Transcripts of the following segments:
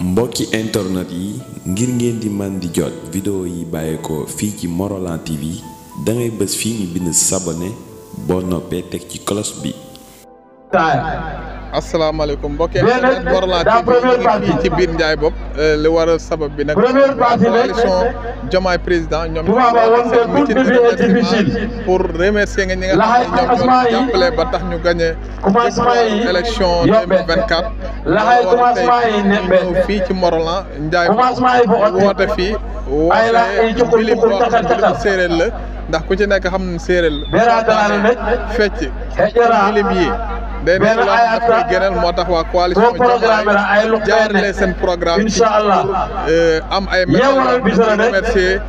mbokki internet yi ngir ngeen di man di jot vidéo yi bàyyeekoo fii ci Morolan TV da ngay bës fii ñu bind sabone boo noppee teg ci cloche bi. asalaamaaleykum mbokki internet Morolan TV fii ci biir Ndiaye bopp euh, li waral sabab bi nag coalition Diomaye président ñoom ñoo seen meeting de remerciement pour remercier nga ñi nga xam ne ñoom ñoo jàppale ba tax ñu gagné. commencement yi élection 2024 laxay commencement yi nembe fii ci Morolan Ndiaye commencement yi woote fii woote bilim boo xam ne bilim séeréer la ndax ku ci nekk xam ne séeréer la fecc bilim yi day nekk loo xam daf koy gënal moo tax waa coalition Diomaye jaarale seen programme ci euh, am ay message di remercier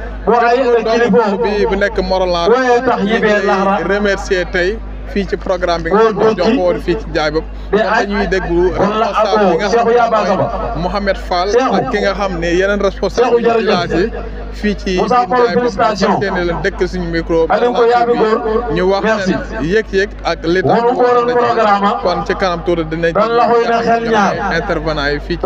doomu bi bu nekk Morolan bi remercier tey fii ci programme bi nga xam ne jox ko woon fii ci jaay bopp kon dañuy déglu responsable yi nga xam ne mooy Mouhamed Fall ak ki nga xam ne yeneen responsable yi village yi fii ci biir jaay bopp ñu fas yéene leen dëkk suñu micro ñu wax seen yëg-yëg ak li tax ñu war a daje kon ci kanam tuuti dinañ intervenant yi fii ci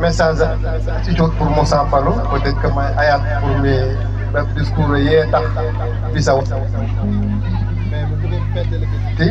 message attitude pour Moussa Fallou peut-être que may ayat pour les même discours yee tax bi saw mais bu ngeen fête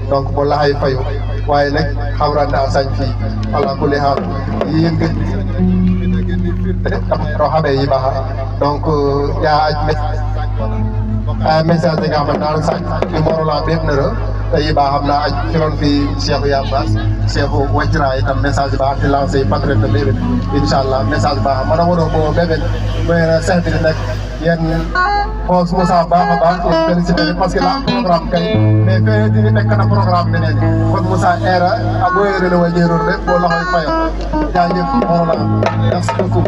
donc bo laxay fayu waaye nag xawrante a sañ fii ala kulli xaal yéen gën ro xamee yi baxa donc yaa aj a message de nga xamante naan sañ i morola beeb nero te yi baa xam naa aj firoon fi cheikh yabas cheikh wajra itam message ba ti lancé patriote beebe inchallah message ba xam mana waro ko beebe mais sehbiri nag yéen xool su ma saa baax a baax yéen félicité leen parce que la am programme kay mais fee di nekk na programme bi léegi kon Moussa Era a boo yore la way jéeroon rek boo loxoy fayo jaajëf moo la merci beaucoup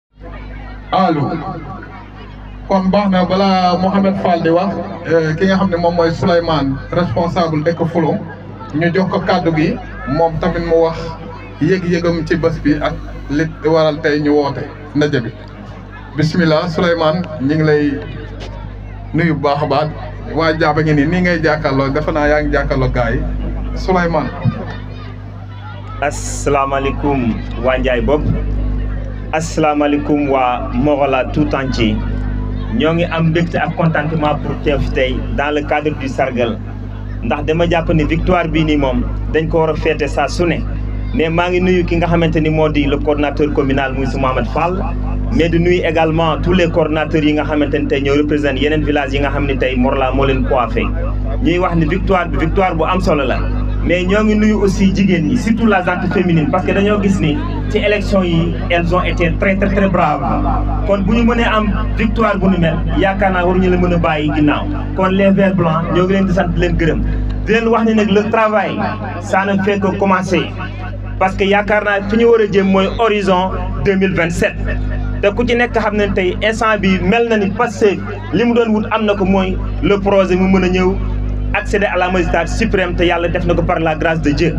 allo kon baax na balaa Mouhamed Fall di wax eh, ki nga xam ne moom mooy Souleymane responsable dëkk Fulo ñu jox ko kàddu gi moom tamit mu wax yëg-yëgam ci bés bi ak li waral tey ñu woote ndaje bi bismillah Souleymane ñu ngi lay nuyu bu baax a baax waa jaaba ngi nii nii ngay jàkkaarloo defe naa yaa ngi jàkkaarloo gars yi Souleymane asalaamaaleykum waa Njaay bopp asalaamaaleykum waa Morola tout entier ñoo ngi am mbégte ak contentement pour teew fi tey dans le cadre du sargal ndax dama jàpp ni victoire bii nii moom dañ ko war a féete saa su ne mais maa ngi nuyu ki nga xamante ni moo di le coordonnateur communal muy su Mohamed Fall mais di nuyu également tous les coordonnateurs yi nga xamante ni tey ñoo représenté yeneen villages yi nga xam ne tey Morola moo leen coiffé ñuy wax ni victoire bi victoire bu am solo la mais ñoo ngi nuyu aussi jigéen ñi surtout la gente féminine parce que dañoo gis ni ci élection yi elles ont été très très très braves kon bu ñu mënee am victoire bu nu mel yaakaar naa waruñu la mën a bàyyi ginnaaw kon les verts blancs ñoo ngi leen di sant di leen gërëm di leen wax ni nag le travail ça ne fait que commencer parce que yaakaar naa fi ñu war a jëm mooy horizon 2027 te ku ci nekk xam ne tey instant bi mel na ni passé li mu doon wut am na ko mooy le projet mu mën a ñëw accéder à la magistrature suprême te yàlla def na ko par la grâce de Dieu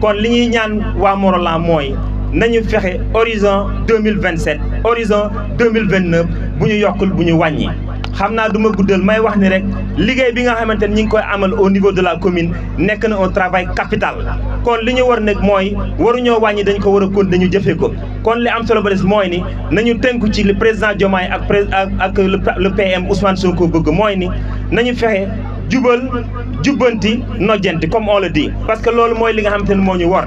kon li ñuy ñaan waa Morolan mooy nañu fexe horizon deux mille vingt sept horizon deux mille vingt neuf bu ñu yokkul bu ñu wàññi. xam naa du ma guddal may wax ni rek liggéey bi nga xamante ni ñu ngi koy amal au niveau de la commune nekk na un travail capital kon li ñu war nag mooy waruñoo wàññi dañ ko war a continuer ñu jëfee ko. kon li am solo ba des mooy ni nañu tënku ci le président Diomaye ak pré ak ak le pra- le PM Ousmane Sonko bëgg mooy ni nañu fexe jubal jubbanti nojjanti comme on le dit. parce que loolu mooy li nga xamante ni moo ñu war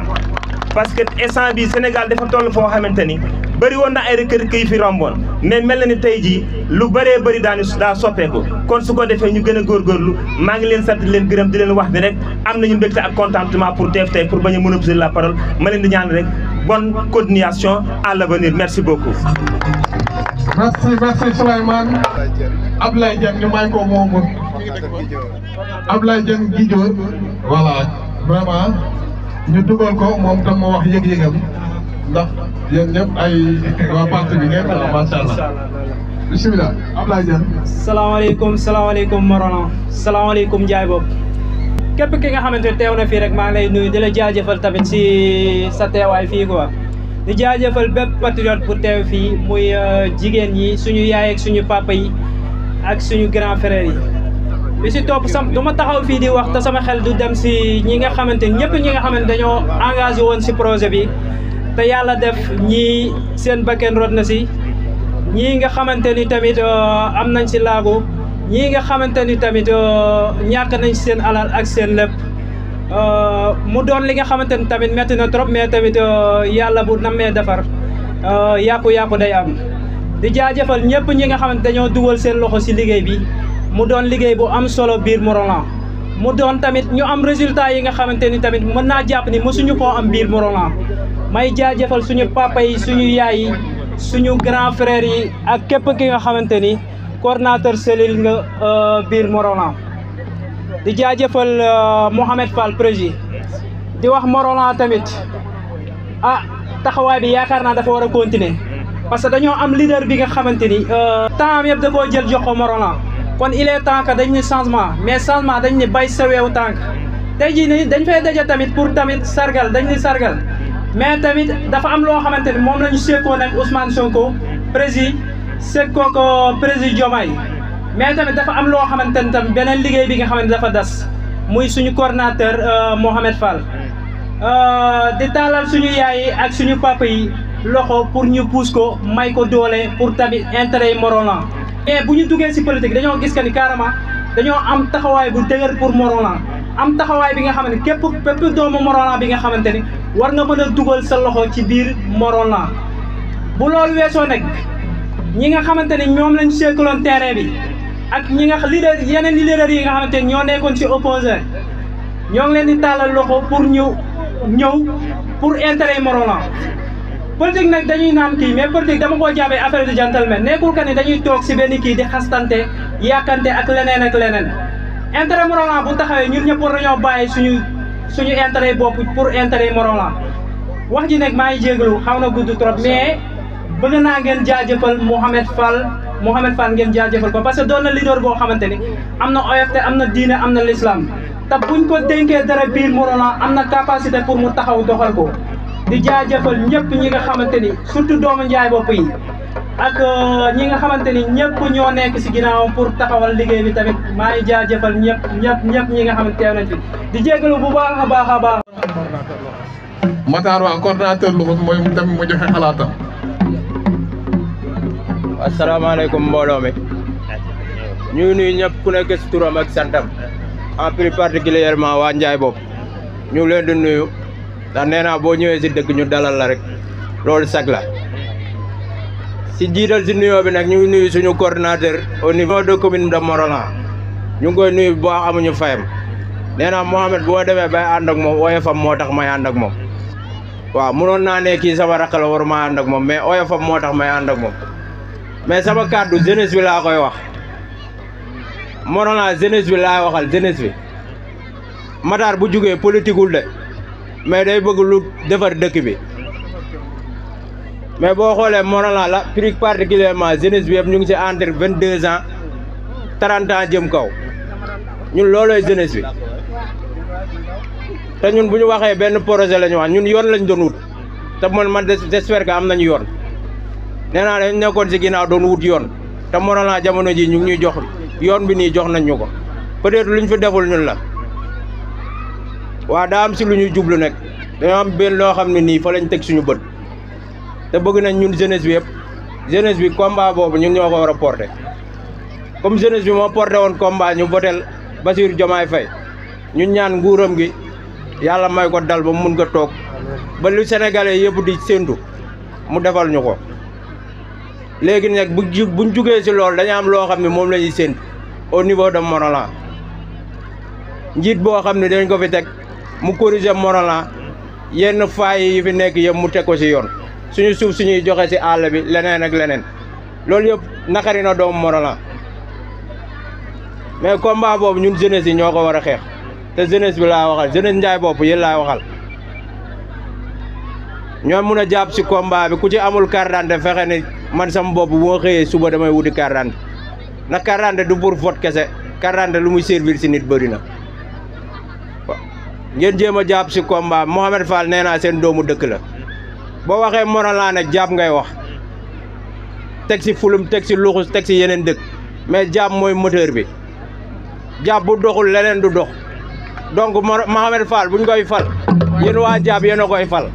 parce que instant bi Sénégal dafa toll foo xamante ni bëri woon na ay rëkk-rëkk yi fi romboon mais mel na ni tey jii lu bëree bëri daani daa soppeeku kon su ko defee ñu gën a góorgóorlu maa ngi leen sant di leen gërëm di leen wax ni rek. am nañu mbégte ak contentement pour teew tey pour bañ a monopoliser la parole ma leen di ñaan rek bonne continuation à l'avenir merci beaucoup. merci merci Souleymane Ablaye Dieng ñu may ko moom Ablaye Dieng Guidio voilà vraiment ñu dugal ko moom tam moo wax yëg-yëgam ndax yéen ñëpp ay waa parti bi ngeen macha allah. bisimilah Ablaye Dieng. salaamaaleykum salaamaaleykum Morolan salaamaaleykum Ndiaye Bob. képp ki nga xamante ne teew na fii rek maa ngi lay nuyu di la jaajëfal tamit si sa teewaay fii quoi. di jaajëfal bépp patriote bu teew fii muy euh, jigéen ñi suñu yaay ak suñu papa yi ak suñu grand frère yi. bi si topp sam du ma taxaw fii di wax te sama xel du dem si ñi nga xamante ñëpp ñi nga xamante dañoo engagé woon si projet bi te yàlla def ñii. seen bakken rot na si ñii nga xamante ni tamit euh, am nañ si laago ñii nga xamante ni tamit euh, ñàkk nañ si seen alal ak seen lépp euh, mu doon li nga xamante ni tamit metti na trop mais tamit yàlla bu nammee defar yàqu-yàqu day am di jaajëfal ñëpp ñi nga xamante dañoo dugal seen loxo si liggéey bi mu doon liggéey bu am solo biir Morolan mu doon tamit ñu am résultat yi nga xamante ni tamit mën naa jàpp ni mësuñu koo am biir Morolan may jaajëfal suñu papa yi suñu yaay yi suñu grand frère yi ak képp ki nga xamante ni coordonnateur cellule nga euh, biir Morolan di jaajëfal euh, Mohamed Fall président di wax Morolan tamit ah taxawaay bi yaakaar naa dafa war a continuer parce que dañoo am leader bi nga xamante ni euh, temps am yëpp da koo jël jox ko Morolan kon il est temps que dañ ne changement mais changement dañ ne bay sa weewu tànk tey jii nii dañ fay daje tamit pour tamit sargal dañ ni sargal mais tamit dafa am loo xamante ni moom la ñu sekkoo nag Ousmane Sonko prési sekkoo ko prési Diomaye mais tamit dafa am loo xamante ni tam beneen liggéey bi nga xamante dafa das muy suñu coordonnateur euh, Mohamed Fall di taalal suñu yaay yi ak suñu papa yi loxo pour ñu pousse ko may ko doole pour tamit intérêt yi Morolan mais bu ñu duggee si politique dañoo gis que ni carrément dañoo am taxawaay bu dëgër pour Morolan am taxawaay bi nga xam ne képp bépp doomu Morolan bi nga xamante ni war nga mën a dugal sa loxo ci biir Morolan bu loolu weesoo nag ñi nga xamante ni ñoom lañ seekaloon terrain bi ak ñi nga leader yeneen leader yi nga xamante ni ñoo nekkoon ci opposé ñoo ngi leen di tàllal loxo pour ñu ñëw pour intérêt yi Morolan politique nag dañuy naan kii mais politique dama koo jàppee affaire de gentleman nekkul que ni dañuy toog si benn kii di xastante yàkkante ak leneen ak leneen intérêt Morolan bu taxawee ñun ñëpp war nañoo bàyyi suñu suñu intérêt bopp pour intérêt Morolan wax ji nag maa ngi jégalu xaw na gudd trop mais bëgg naa ngeen jaajëfal Mouhamed Fall Mouhamed Fall ngeen jaajëfal ko parce que doon na leader boo xamante ni am na oyof te am na diine am na l'islam te buñ ko dénkee dara biir Morolan am na capacité pour mu taxaw doxal ko di jaajëfal ñëpp ñi nga xamante ni surtout doomu njaay bopp yi ak euh, ñi nga xamante ni ñëpp ñoo nekk si ginnaawam pour taxawal liggéey bi tamit maa ngi jaajëfal ñëpp ñëpp ñëpp ñi nga xamante teew nañ fi di jégalu bu baax a baax a baax Matar waa coordonnateur lu mooy mu tamit mu joxe xalaatam. asalaamaaleykum mbooloo mi ñu ngi nuyu ñëpp ku nekk si turam ak santam en plus particulièrement waa Njaay bopp ñu ngi leen di nuyu ndax nee naa boo ñëwee si dëkk ñu dalal la rek loolu sag la si jiital si nuyoo bi nag ñu ngi nuyu suñu coordonnateur au niveau de commune de Morolan ñu ngi koy nuyu bu baax amuñu fayam nee naa Mohamed boo demee bay ànd ak moom oyofam moo tax may ànd ak moom waaw mënoon naa ne kii sama rakk la waruma ànd ak moom mais oyofam moo tax may ànd ak moom mais sama kàddu jeunesse bi laa koy wax mënoon naa jeunesse bi laay waxal jeunesse bi Matar bu jugee politiqueul de mais day bëgg lu defar dëkk bi mais boo xoolee Morolan la plus particulièrement jeunesse bi yëpp ñu ngi ci entre vingt deux ans trente ans jëm kaw ñun loolooy jeunesse bi te ñun bu ñu waxee benn projet la ñu wax ñun yoon lañ doon wut te man man j'espère que am nañu yoon nee naa dañ nekkoon ci ginnaaw doon wut yoon te Morolan jamono ji ñu ngi ñuy jox yoon bi nii jox nañ ñu ko peut-être luñ fi deful ñun la. waa daa am si lu ñuy jublu nag dañoo am benn loo xam ne nii fa lañ teg suñu bët te bëgg nañ ñun jeunesse bi yëpp jeunesse bi combat boobu ñun ñoo ko war a porté comme jeunesse bi moo porté woon combat ñu votel Bassirou Diomaye Faye ñu ñaan nguuram gi yàlla may ko dal ba mun nga toog ba lu sénégalais yëpp di séntu mu defal ñu ko léegi nag bu buñ jugee si loolu dañu am loo xam ne moom la ñuy séntu au niveau de Morolan njiit boo xam ne dañ ko fi teg mu corriger Morolan yenn faay yi fi nekk yëpp mu teg ko si yoon suñu suuf suñuy joxe si àll bi leneen ak leneen loolu yëpp naqari na doomu Morolan mais combat boobu ñun jeunesse yi ñoo ko war a xeex te jeunesse bi laa waxal jeunesse njaay bopp yéen laa waxal ñoo mun a jàpp si combat bi ku ci amul carte d'identité fexe ne man sama bopp bu ma xëyee suba damay wuti carte d'identité na carte du pour vote kese carte lu muy servir si nit bëri na ngeen jéem a jàpp si combat Mohamed Fall nee naa seen doomu dëkk la boo waxee Morolan nag jàpp ngay wax teg si fulum teg si luxus teg si yeneen dëkk mais jàpp mooy moteur bi jàpp bu doxul leneen du dox donc Mohamed Fall buñ koy fal yéen waa jàpp yéen a koy fal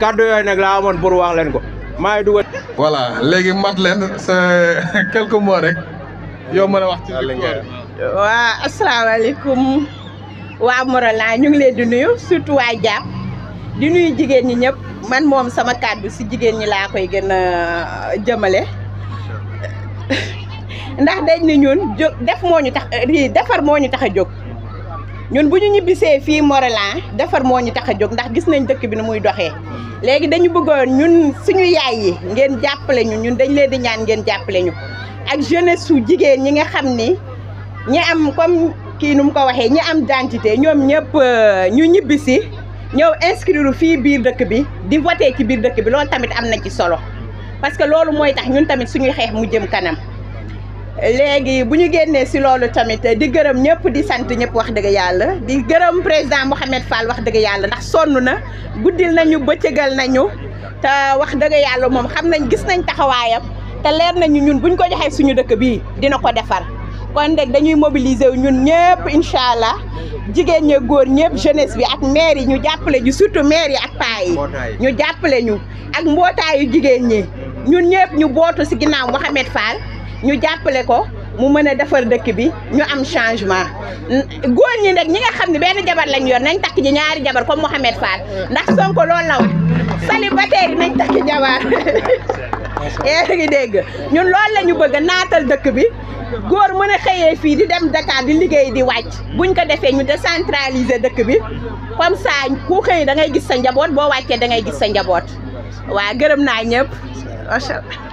kàddu yooyu nag laa amoon pour wax leen ko maa ngi dugal. voilà léegi mat leen c'est quelques mots rek yow mën a wax ci. waa asalaamaaleykum waa Morolan ñu ngi leen di nuyu surtout waa jàpp di nuyu jigéen ñi ñëpp man moom sama kàddu si jigéen ñi laa koy gën a jëmale ndax dañ ni ñun jóg def moo ñu tax rii defar moo ñu tax a jóg ñun bu ñu ñibbisee fii Morolan defar moo ñu tax a jóg ndax gis nañ dëkk bi ni muy doxee léegi dañu bëggoon ñun suñu yaay yi ngeen jàppale ñu ñun dañ leen di ñaan ngeen jàppale ñu ak jeunesse su jigéen ñi nga xam ni ñi am comme kii nu mu ko waxee ñi am identité ñoom ñëpp euh, ñu ñibbi si ñëw inscrire fii biir dëkk bi di voté ci biir dëkk bi loolu tamit am na ci solo parce que loolu mooy tax ñun tamit suñuy xeex mu jëm kanam léegi bu ñu génnee si loolu tamit di gërëm ñëpp di sant ñëpp wax dëgg yàlla di gërëm président Mouhamed Fall wax dëgg yàlla ndax sonn na guddil nañu bëccëgal nañu te wax dëgg yàlla moom xam nañ gis nañ taxawaayam te leer nañu ñun buñ ko joxee suñu dëkk bii dina ko defar kon nag dañuy mobiliser wu ñun ñëpp incha allah jigéen ña góor ñëpp jeunesse bi ak maire yi ñu jàppale ñu surtout maire yi ak paa yi ñu jàppale ñu ak mbootaayu jigéen ñi ñun ñëpp ñu bootu si ginnaaw Mouhamed Fall ñu jàppale ko mu mën a defar dëkk bi ñu am changement góor ñi nag ñi nga xam ne benn jabar lañ yor nañ takk ji ñaari jabar comme Mouhamed Fall ndax Sonko loolu la wax célibataire yi nañ takk jabar yéen a ngi dégg ñun loolu la ñu bëgg naatal dëkk bi góor mën a xëyee fii di dem Dakar di liggéey di wàcc buñ ko defee ñu décentraliser dëkk bi comme ça ku xëy da ngay gis sa njaboot boo wàccee da ngay gis sa njaboot waa gërëm naa ñëpp macha allah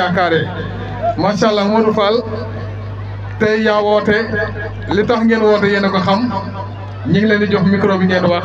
yaakaare macha allah Modou Fall tey yaa woote li tax ngeen woote yéen a ko xam ñu ngi leen di jox micro bi ngeen wax.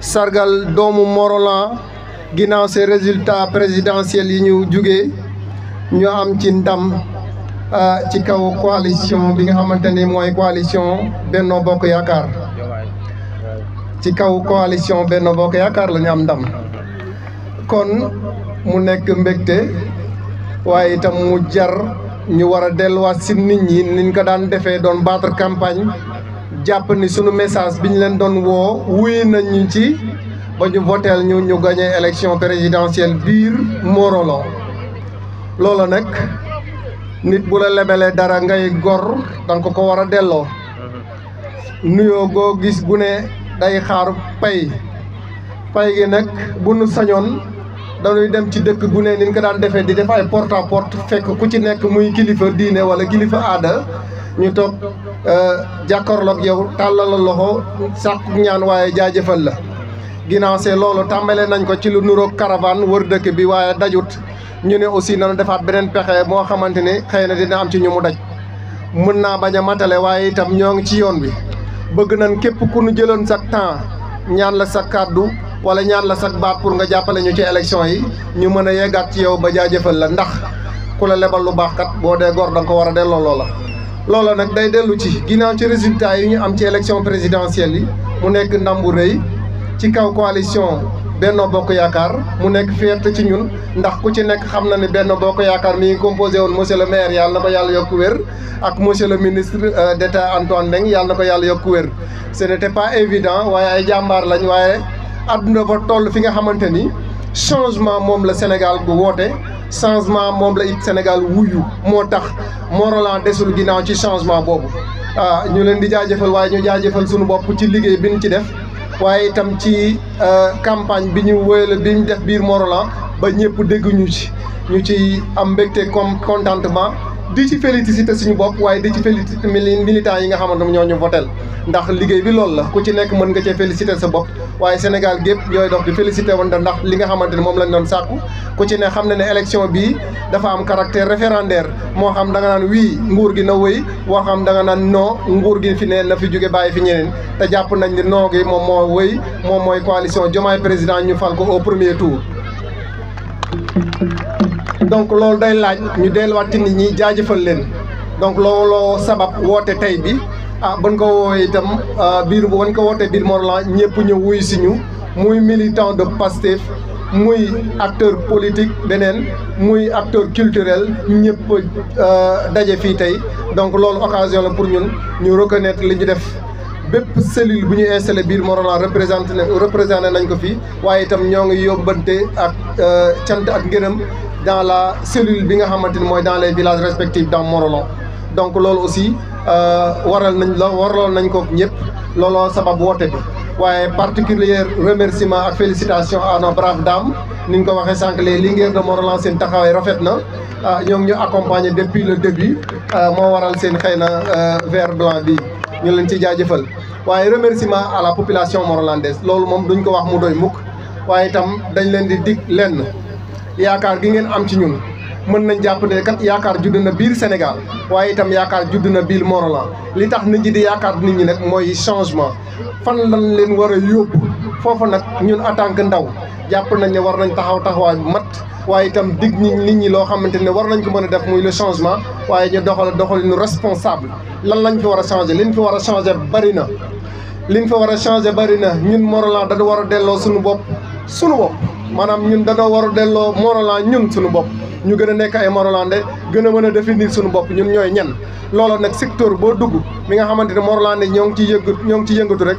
sargal doomu Morolan ginnaaw ces résultats présidentiels yi ñu jugee ñu am ci ndam euh, ci kaw coalition bi nga xamante ni mooy coalition Benno Bokk Yaakaar ci kaw coalition Benno Bokk Yaakaar la ñu am ndam kon mu nekk mbégte waaye itam mu jar ñu war a delluwaat si nit ñi niñ ko daan defee doon battre campagne jàpp ni sunu message bi ñu leen doon woo wuy nañu ci ba ñu voteel ñu ñu gagné élection présidentielle biir Morolo loola nag nit bu la lebelee dara ngay gor danga ko ko war a delloo nuyoo goo gis gu ne day xaar pay pay gi nag bu nu sañoon dañuy dem ci dëkk bu ne ni ñu ko daan defee di def ay porte à porte fekk ku ci nekk muy kilifa diine wala kilifa aada ñu toog jàkkaarloog yow tàllal la loxo sàkku ñaan waaye jaajëfal la. ginnaaw see loolu tàmbale nañ ko ci lu nuroog caravane wër dëkk bi waaye dajut ñu ne aussi nanu defaat beneen pexe moo xamante ni xëy na dina am ci ñu mu daj. mën naa bañ a matale waaye itam ñoo ngi ci yoon bi bëgg nañ képp ku nu jëloon sa temps ñaan la sa kàddu wala ñaan la sa baat pour nga jàppale ñu ci élection yi ñu mën a yeggaat ci yow ba jaajëfal la ndax ku la lebal lu baax kat boo dee gor da nga ko war a delloo loola. loola nag day dellu ci ginnaaw ci résultat yi ñu am ci élection présidentielle yi mu nekk ndam bu rëy ci kaw coalition Benno Bokk Yaakaar mu nekk fierté ci ñun. ndax ku ci nekk xam na ne benn boo ko yaakaar mi ngi composé woon monsieur le maire yàlla na ko yàlla yokk wér ak monsieur le ministre euh, d' état Antoine Ndeng yàlla na ko yàlla yokk wér ce n' était pas évident waaye ay jàmbaar lañ waaye adduna ba toll fi nga xamante ni changement moom la Sénégal bu woote changement moom la it Sénégal wuyu moo tax Morolan desul ginnaaw ci changement boobu ah ñu leen di jaajëfal waaye ñu jaajëfal suñu bopp ci liggéey bi ñu ci def waaye itam ci euh, campagne bi ñu wéyale bi ñu def biir Morolan ba ñëpp dégguñu ci ñu ci am mbégte comme contentement di ci félicité suñu bopp waaye di ci félicité militants yi nga xamante ñoo ñu votel ndax liggéey bi loolu la ku ci nekk mën nga cee félicité sa bopp waaye Sénégal gépp yooyu dox di félicité woon ndax li nga xamante ne moom lañ doon sàkku ku ci ne xam ne ne élection bii dafa am caractère référendaire moo xam da nga naan wii nguur gi na wéy woo xam da nga naan non nguur gi fi ne na fi jóge bàyyi fi ñeneen te jàpp nañ ni noo gi moom moo wëy moom mooy coalition Diomaye président ñu fal ko au premier tour. donc loolu day laaj ñu delluwaat ci nit ñi jaajëfal leen donc looloo sabab woote tey bi ah ban ko woowee itam biir bu ban ko wootee biir Morolan ñëpp ñëw wuyu si ñu muy militant de Pastef muy acteur politique beneen muy acteur culturel ñëpp daje fii tey donc loolu occasion la pour ñun ñu reconnaître li ñu def. bépp cellule bu ñu installé biir Morolan représenté na représenté nañ ko fii waaye itam ñoo ngi yóbbante ak euh, cant ak ngërëm dans la cellule bi nga xamante ni mooy dans les villages respectifs dans Morolan donc loolu aussi euh, waral nañ la waraloon nañ ko ñëpp looloo sabab woote bi waaye particulier remerciement ak félicitations à nos braves dames ni ñu ko waxee sànq les Linguères de Morolan seen taxawaay rafet na ah ñoo ngi ñu accompagner depuis le début ah, moo waral seen xëy na euh, vert blanc bi ñu leen ci jaajëfal waaye remerciement à la population morolandaise loolu moom duñ ko wax mu doy mukk waaye itam dañ leen di dig lenn yaakaar gi ngeen am ci ñun mën nañ jàpp ne kat yaakaar judd na biir Sénégal waaye itam yaakaar judd na biir Morolan li tax nit ñi di yaakaar nit ñi nag mooy changement fan lañ leen war a yóbbu foofu nag ñun en tant que ndaw jàpp nañ ne war nañ taxaw taxawaay bu mat waaye itam dig ñi nit ñi loo xamante ne war nañ ko mën a def muy le changement waaye ñu doxal doxalinu responsable lan lañ fi war a changer liñ fi war a changer bari na liñ fi war a changer bari na ñun Morolan dañu war a delloo suñu bopp suñu bopp maanaam ñun dañoo war a delloo Morolan ñun suñu bopp ñu gën a nekk ay Morolandais gën a mën a définir suñu bopp ñun ñooy ñan looloo nag secteur boo dugg mi nga xamante ne Morolandais ñoo ngi ciy yëngu ñoo ngi ciy yëngatu rek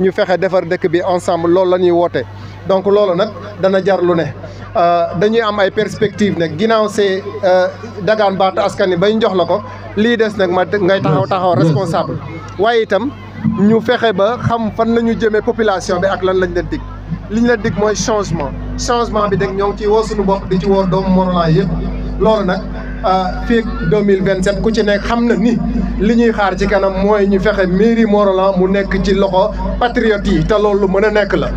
ñu fexe defar dëkk bi ensemble loolu la ñuy woote donc loolu nag dana jar lu ne euh, dañuy am ay perspectives nag ginnaaw see euh, dagaan baatu askan wi bañ jox la ko lii des nag ma ngay taxaw taxaw responsable waaye itam ñu fexe ba xam fan la ñu jëmee population bi ak lan lañ leen dig li ñu la dig mooy changement changement bi nag ñoo ngi ciy woo suñu bopp di ci woo doomu Morolan yëpp loolu nag fii 2027 ku ci nekk xam na ni li ñuy xaar ci kanam mooy ñu fexe mairie Morolan mu nekk ci loxo patriote yi te loolu lu mën a nekk la.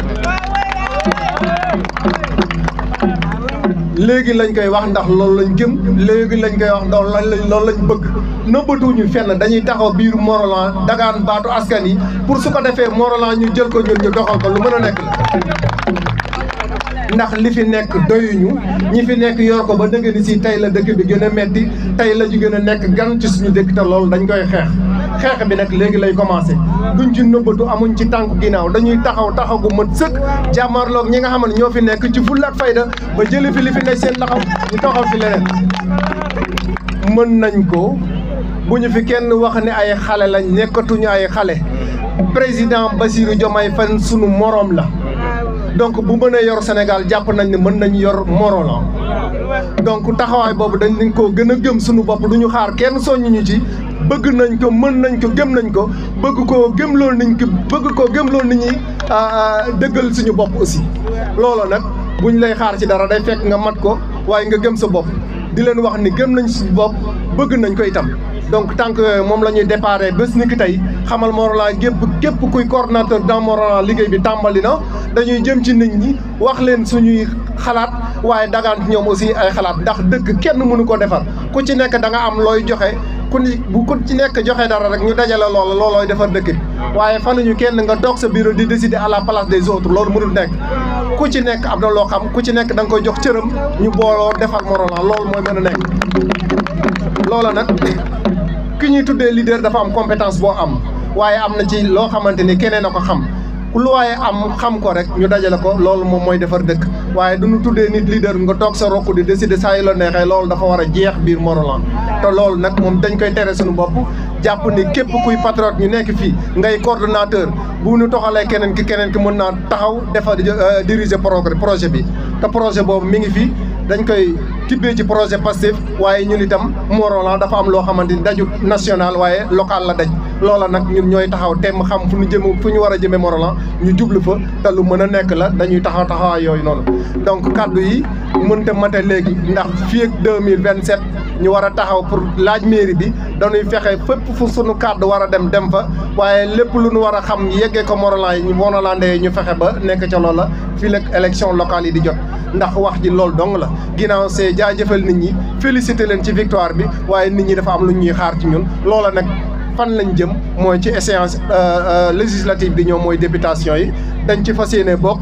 léegi lañ koy wax ndax loolu lañ gëm léegi lañ koy wax ndax loolu lañ loolu lañ bëgg. nëbbatuñu fenn dañuy taxaw biir Morolan dagaan baatu askan yi pour su ko defee Morolan ñu jël ko ñun ñu doxal ko lu mën a nekk la ndax li fi nekk doyuñu ñi fi nekk yor ko ba dëgg ni si tey la dëkk bi gën a metti tey la ñu gën a nekk gan ci suñu dëkk te loolu dañ koy xeex xeex bi nag léegi lay commencé duñ ci nëbbatu amuñ ci tànk ginnaaw dañuy taxaw taxaw gu mat sëkk jàmmarloog ñi nga xam ne ñoo fi nekk ci fulla ak fayda ba jëli fi li fi ne seen taxaw ñu taxaw fi leneen mën nañ ko bu ñu fi kenn wax ne ay xale lañ nekkatuñu ay xale président Bassirou Diomaye Faye sunu moroom la donc bu mënee yor Sénégal jàpp nañ ne mën nañ yor moroom la donc taxawaay boobu dañ nañ koo gën a gëm sunu bopp du ñu xaar kenn soññu ñu ci bëgg nañ ko mën nañ ko gëm nañ ko bëgg koo gëm loolu nañ ko bëgg koo gëm loolu nit ñi dëggal suñu bopp aussi looloo nag buñ lay xaar ci dara day fekk nga mat ko waaye nga gëm sa bopp di leen wax ni gëm nañ suñu bopp bëgg nañ ko itam donc tant que yooyu moom la ñuy déparé bés ni ki tey xamal Morolan gépp képp kuy coordonnateur dans Morolan liggéey bi tàmbali na dañuy jëm ci nit ñi wax leen suñuy xalaat waaye dagaan ñoom aussi ay xalaat ndax dëkk kenn mënu ko defar ku ci nekk da nga am looy joxe ku ni bu ku ci nekk joxe dara rek ñu dajale loola loolooy defar dëkk bi waaye faluñu kenn nga toog sa bureau di décider à la place des autres loolu mënul nekk ku ci nekk am na loo xam ku ci nekk da nga koy jox cëram ñu booloo defar Morolan loolu mooy mën a nekk loola nag ki ñuy tuddee leader dafa am compétence boo am waaye am na ci loo xamante ni keneen a ko xam ku lu waaye am xam ko rek ñu dajale ko loolu moom mooy defar dëkk waaye du ñu tuddee nit leader nga toog sa rokk di décider saa yu la neexee loolu dafa war a jeex biir Morolan te loolu nag moom dañ koy tere suñu bopp jàpp ni képp kuy patriote ñu nekk fii ngay coordonnateur bu ñu toxalee keneen ki keneen ki mën naa taxaw defar euh, diriger progrès projet bi te projet boobu mi ngi fii dañ koy tibbee ci projet Pastef waaye ñun itam Morolan dafa am loo xamante ni daju national waaye local la daj loola nag ñun ñooy taxaw temm xam fu ñu jëm fu ñu war a jëmee Morolan ñu jublu fa te lu mën a nekk la dañuy taxaw taxawaay yooyu noonu donc kàddu yi mënta mate léegi ndax fii ak deux mille vingt sept ñu war a taxaw pour laaj mairie bi dañuy fexe fépp fu sunu kàddu war a dem dem fa waaye lépp lu ñu war a xam yeggee ko Morolan yi Morolandais yi ñu fexe ba nekk ca loola fii ak élection locale yi di jot ndax wax ji loolu dong la. ginnaaw see jaajëfal nit ñi félicité leen ci victoire bi waaye nit ñi dafa am lu ñuy xaar ci ñun loola nag fan lañ jëm mooy ci échéance législative bi ñëw mooy députation yi dañ ci fas yéene bokk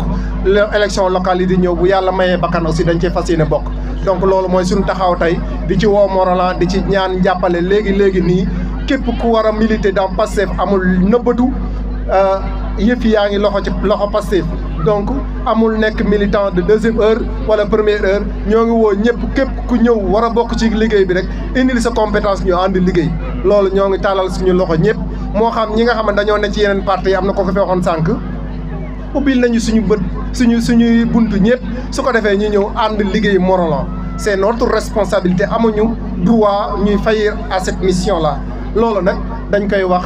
élection locale yi di ñëw bu yàlla mayee bakkan aussi dañ ci fas yéene bokk donc loolu mooy suñu taxaw tey di ci woo Morolan di ci ñaan jàppale léegi léegi nii képp ku war a militer dans Pastef amul nëbbatu yëf yaa ngi loxo ci loxo Pastef donc amul nekk militant de deuxième heure wala première heure ñoo ngi woo ñëpp képp ku ñëw war a bokk ci liggéey bi rek indil sa compétence ñu ànd liggéey loolu ñoo ngi tàllal suñu loxo ñëpp moo xam ñi nga xam ne dañoo ne ci yeneen parti yi am na ko ko fi waxoon sànq ubbil nañu suñu bët suñu suñuy bunt ñëpp su ko defee ñu ñëw ànd liggéey Morolan c'est notre responsabilité amuñu droit ñuy faillir à cette mission là loolu nag dañ koy wax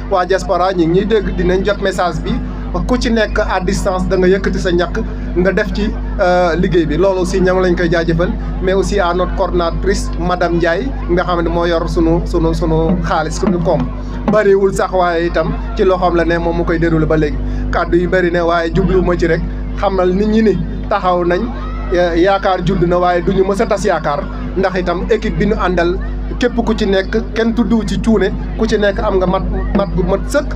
waa diaspora ñi ñuy dégg dinañ jot message bi ku ci nekk à distance da nga yëkkati sa ñàkk nga def ci euh, liggéey bi loolu aussi ñoom lañ koy jaajëfal mais aussi à notre coordonnatrice madame Ndiaye nga xam ne moo yor sunu sunu sunu xaalis sunu koom bëriwul sax waaye itam ci loxoom la ne moom mu koy déroulé ba léegi kàddu yi bëri ne waaye jubluwuma ci rek xamal nit ñi ni taxaw nañ yaakaar judd na waaye du ñu mës a tas yaakaar. ndax itam équipe bi ñu àndal képp ku ci nekk kenn tuddu ci cuune ku ci nekk am nga mat mat bu mat sëkk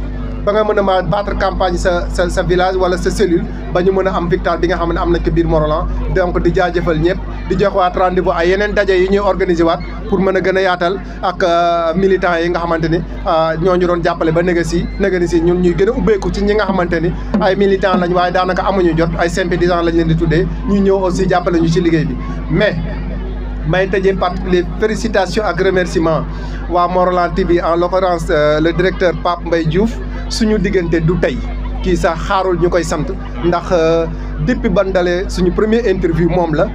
ba nga mën a ma battre campagne sa sa sa village wala sa cellule ba ñu mën a am victoire bi nga xam ne am nañ ko biir Morolan donc di jaajëfal ñëpp di joxewaat rendez-vous ay yeneen daje yi ñuy organiser waat pour mën a gën a yaatal ak euh, militants yi nga xamante ni euh, ñoo ñu doon jàppale ba nëgë si nëgë ni si ñun ñuy gën a ubbeeku ci ñi nga xamante ni ay militants lañ waaye daanaka amuñu jot ay sympathisants lañ leen di tuddee ñu ñëw aussi jàppale ñu ci liggéey bi mais. may tëjee par les félicitations ak remerciements waa Morolan TV en l'occurrence euh, le directeur Pape Mbaye Diouf suñu diggante du tey kii sax xaarul ñu koy sant ndax depuis ban dalee suñu premier interview moom la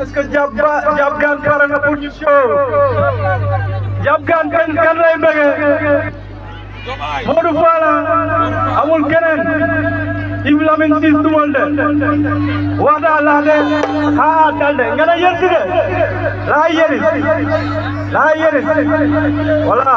est-ce que jàpp jàpp gaan pare na pour ñu show jàpp gaan kan kan lay mbege Modou Fala amul keneen Ibou Lamine Ciss dumal de wax daa laa de haa dal de nga ne yéen si de laa yéris laa yéris voilà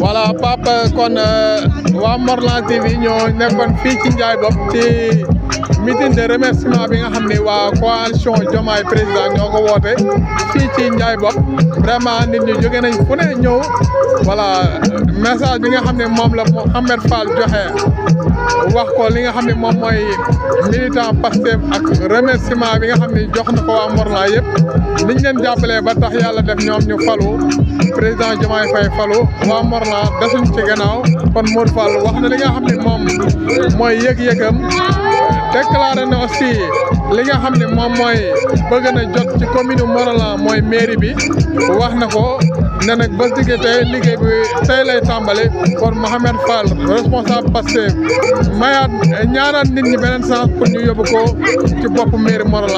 voilà Pape kon euh, waa Morlan TV ñoo nekkoon fii ci Ndiaye Bopp ci meeting de remerciement bi nga xam ne waa coalition Diomaye président ñoo ko woote fii ci Ndiaye Bopp vraiment nit ñi jóge nañ fu ne ñëw voilà message bi nga xam ne moom la Mouhamed Fall joxe wax ko li nga xam ne moom mooy militant Pastef ak remerciement bi nga xam ne jox na ko waa Morlan yëpp niñ leen jàppalee ba tax yàlla def ñoom ñu falu président Diomaye Faye falu waa Morna desuñ ci gannaaw kon Modou Fall wax na li nga xam ne moom mooy yëg-yëgam déclaré na aussi li nga xam ne moom mooy bëgg na jot ci commune Morna mooy mairie bi wax na ko ne nag ba digg tey liggéey bi tey lay tàmbali kon Mohamed Fall responsable Pastef mayaat ñaanaat nit ñi beneen chance pour ñu yóbbu ko ci bopp mairie Morna